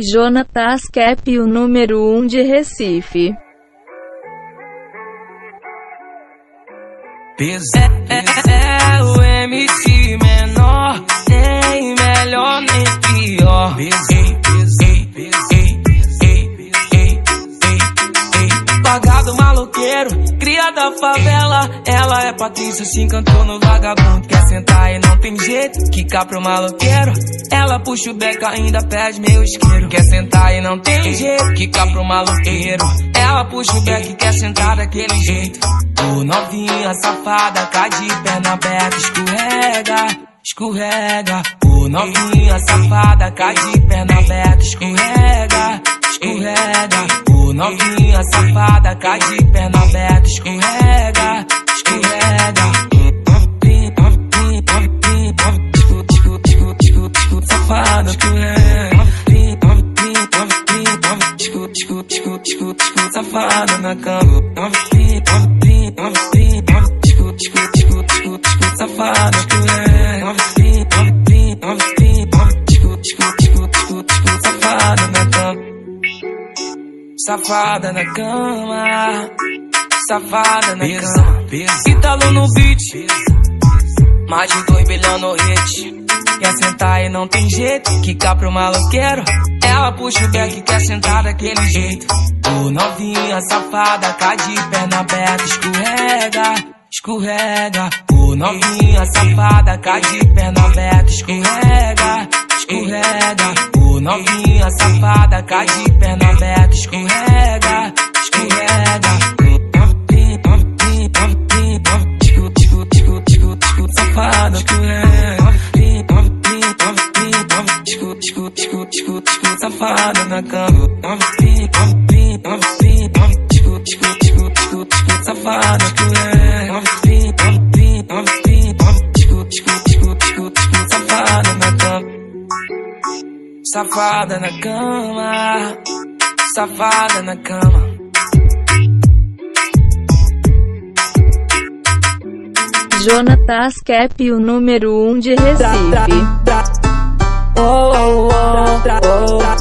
Jonatas Cap, o número 1 um de Recife. É, é, é, o MC menor, nem melhor nem pior. Ei, ei, Pagado maloqueiro, cria da favela. Ela é Patrícia, se encantou no vagabundo. Quer sentar e não tem jeito, quicar pro maloqueiro. Ela puxa o beco, ainda pede meu isqueiro. Quer sentar e não tem jeito, quicar pro maloqueiro. Ela puxa o beco e quer sentar daquele jeito. Ô novinha safada, cai de perna aberta, escorrega, escorrega. Ô novinha safada, cai de perna aberta, escorrega, escorrega. Novinha safada, cai de perna aberta, escorrega, escorrega. Safada, escorrega. Safada na cama. Safada, Safada na cama. Safada na cama. Ítalo no beat. Mais de dois bilhão no hit. Quer sentar e não tem jeito, quicar pro maloqueiro. Ela puxa o beck e quer sentar daquele jeito. Ô novinha safada, cai de perna aberta, escorrega, escorrega. Ô novinha safada, cai de perna aberta, escorrega, escorrega. Novinha safada, cai de perna aberta, escorrega, escorrega. Safada na cama. Safada na cama. Jonatas Cap, o número 1 um de Recife. Oh, oh, oh,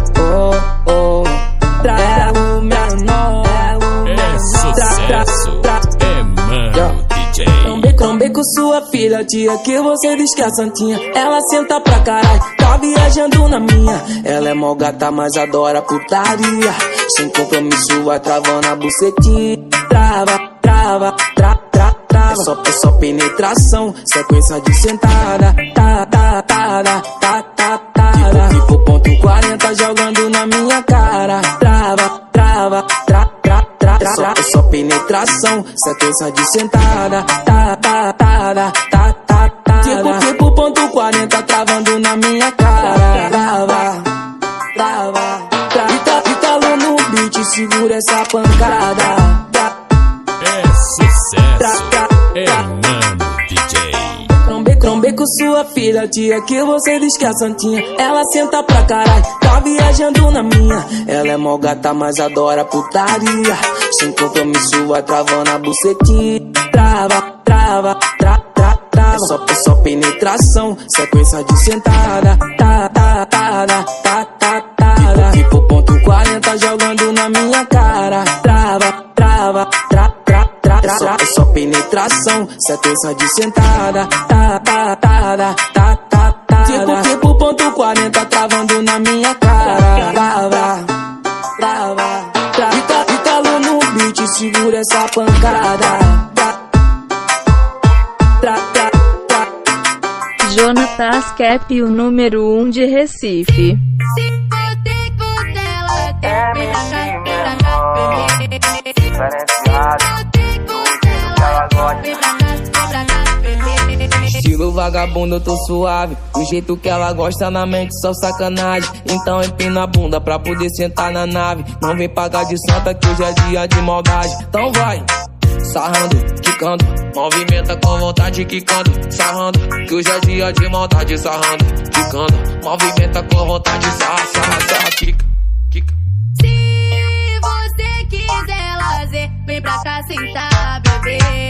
com sua filha, dia que você diz que é santinha. Ela senta pra caralho, tá viajando na minha. Ela é mó gata, mas adora putaria. Sem compromisso, vai travando a bucetinha. Trava, trava, tra, tra, trava. É só, é só penetração, sequência de sentada. Tá, tá, tá, tá, tá, tá, tá. Tipo ponto 40 jogando na minha cara. Tra, tra. É só, penetração, sequência de sentada. Tá, tá, tá, tá, tá, tá, tá. Tipo, tipo ponto 40 travando na minha cara. Trava, trava, trava. Ita, Italo no beat, segura essa pancada. Trombei com sua filha, tia que você diz que é santinha. Ela senta pra caralho, tá viajando na minha. Ela é mó gata, mas adora putaria. Sem compromisso, vai travando a bucetinha. Trava, trava, tra, tra, trava. É só, é só penetração, sequência de sentada. Tá, tá, tá, tá, tá, tá, tá. Tipo, tipo ponto 40 jogando na minha cara. Trava, trava, é penetração, sequência de sentada. Tá, tá, tá, tá, tá, tá, tá. Tipo, tipo ponto 40 travando na minha cara. Trava, trava, trava. Ita, Italo no beat, segura essa pancada. Tra, tra, tra, tra. Jonatas Cap, o número 1 um de Recife. Se Estilo vagabundo, eu tô suave. Do jeito que ela gosta na mente, só sacanagem. Então empina a bunda pra poder sentar na nave. Não vem pagar de santa que hoje é dia de maldade. Então vai. Sarrando, quicando, movimenta com vontade, quicando, sarrando, que hoje é dia de maldade, sarrando, quicando, movimenta com vontade, sarra, sarra, sarra, quica, quica. Se você quiser lazer, vem pra cá sentar, bebê.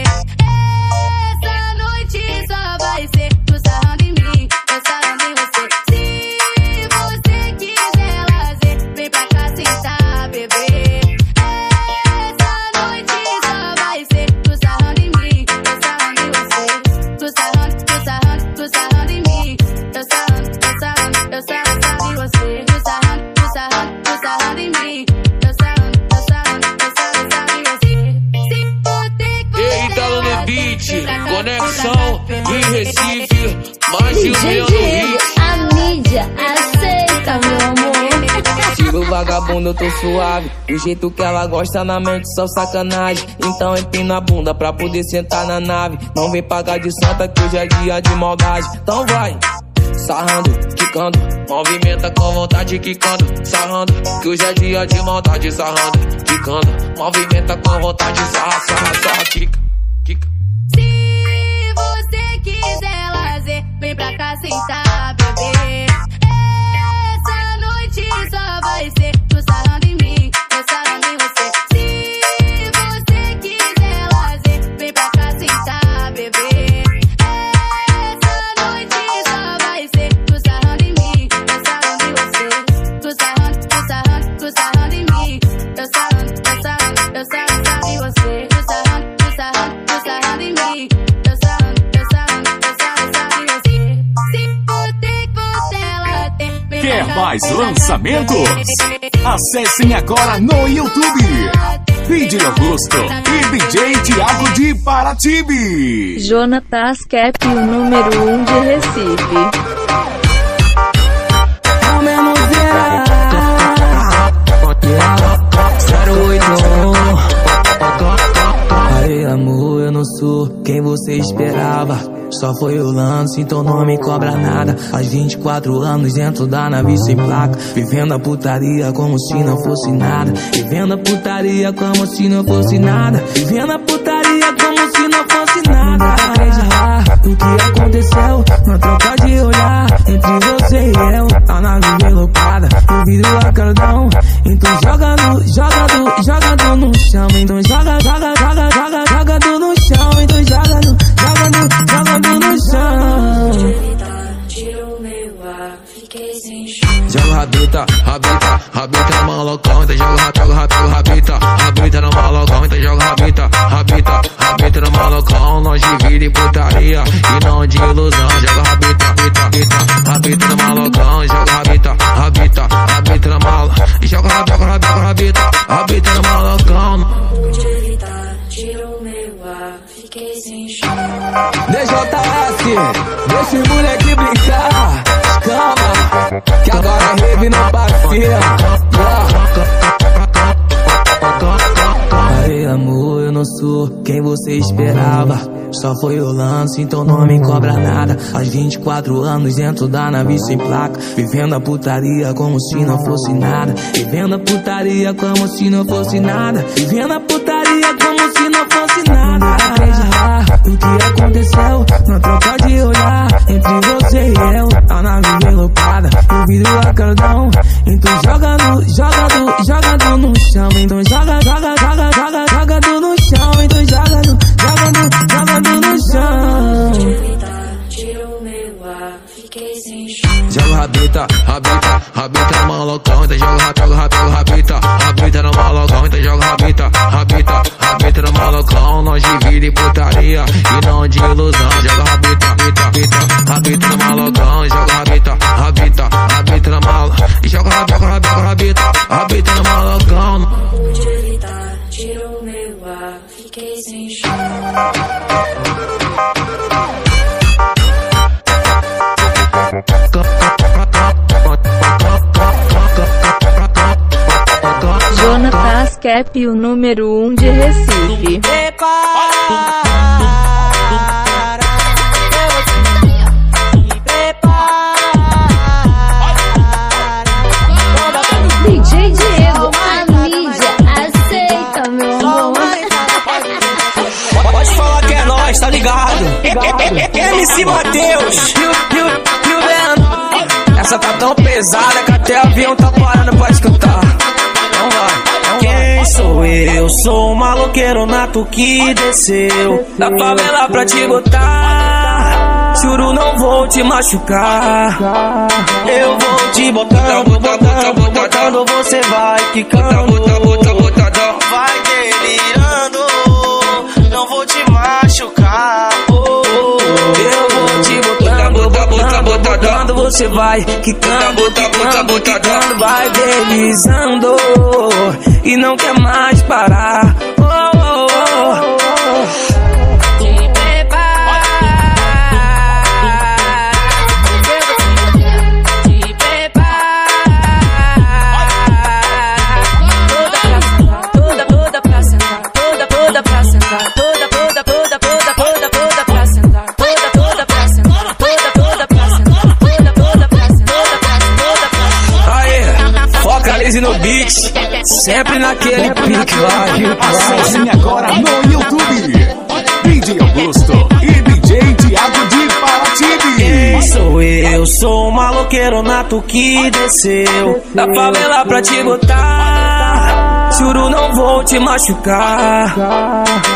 De Recife, mais de um Diego, hit. a mídia aceita, meu amor. Tiro vagabundo, eu tô suave. Do jeito que ela gosta na mente, só sacanagem. Então empina a bunda pra poder sentar na nave. Não vem pagar de santa que hoje é dia de maldade. Então vai. Sarrando, quicando, movimenta com vontade, quicando, sarrando, que hoje é dia de maldade, sarrando, quicando, movimenta com vontade, sarra, sarra, sarra, quica. Quer mais lançamentos? Acessem agora no YouTube. DJ Augusto e DJ Thiago de Paratibe. Jonatas Cap, o número 1 um de Recife. Amor, eu não sou quem você esperava. Só foi o lance, então não me cobra nada. Aos 24 anos dentro da nave sem placa. Vivendo a putaria como se não fosse nada. Vivendo a putaria como se não fosse nada. Vivendo a putaria como se não fosse nada. O que aconteceu Na troca de olhar entre você e eu. A nave envelopada, o vidro acordão. Então joga no, joga do, joga do no chão. Então joga, joga rabita, rabita, rabita no malocão, nós divide em putaria. E não de ilusão, joga rabita, rabita, rabita, rabita no malocão, joga rabita, rabita, rabita no malo, e joga rabita, rabita, rabita, rabita no malocão. DJS, deixa o moleque brincar, você esperava. Só foi o lance, então não me cobra nada. Aos 24 anos dentro da nave sem placa. Vivendo a putaria como se não fosse nada. Vivendo a putaria como se não fosse nada. Vivendo a putaria Joga rabita, rabita, rabita no malocão, então joga rabita, rabita, rabita, rabita no malocão, então joga rabita, rabita, rabita no malocão, nós divide em putaria e não de ilusão, joga rabita, rabita, rabita, rabita no malocão, joga rabita, rabita, rabita no malo, e joga rabita, rabita, rabita, rabita no malocão. Jonatas Cap, o número 1 um de Recife. DJ Diego, a mídia aceita, meu amor. Pode falar que é nós, tá ligado? MC Matheus, Rio Essa tá tão pesada que até avião tá parando pra escutar. Então vai. Quem sou eu? Sou um maloqueiro nato que desceu da favela pra te botar. Juro, não vou te machucar. Eu vou te botando, botando, botando, você vai quicando. Vai delirando, não vou te machucar. Você vai quicando, quicando, quicando, vai deslizando e não quer mais parar. Sempre naquele pique, vai. Acessem agora no YouTube. DJ Augusto e DJ Thiago de Paraty. Sou eu, sou o maloqueiro nato que desceu da favela pra te botar. Juro, não vou te machucar.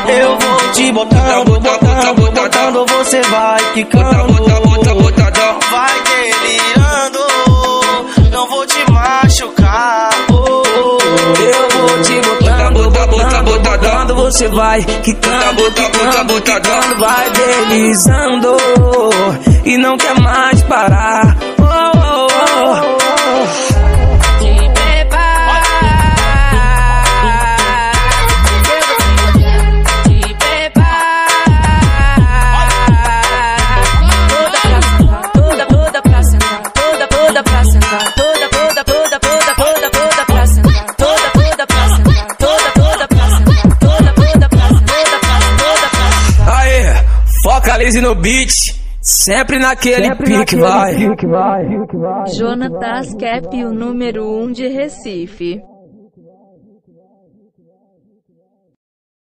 Eu vou te botando, botando, botando, você vai ficando. Vai delirando, não vou te machucar. Eu vou te botando, botando, botando, você vai quicando, quicando, quicando, vai deslizando e não quer mais parar. Focalize no beat, sempre naquele pique, vai. Jonatas Cap, o número 1 um de Recife.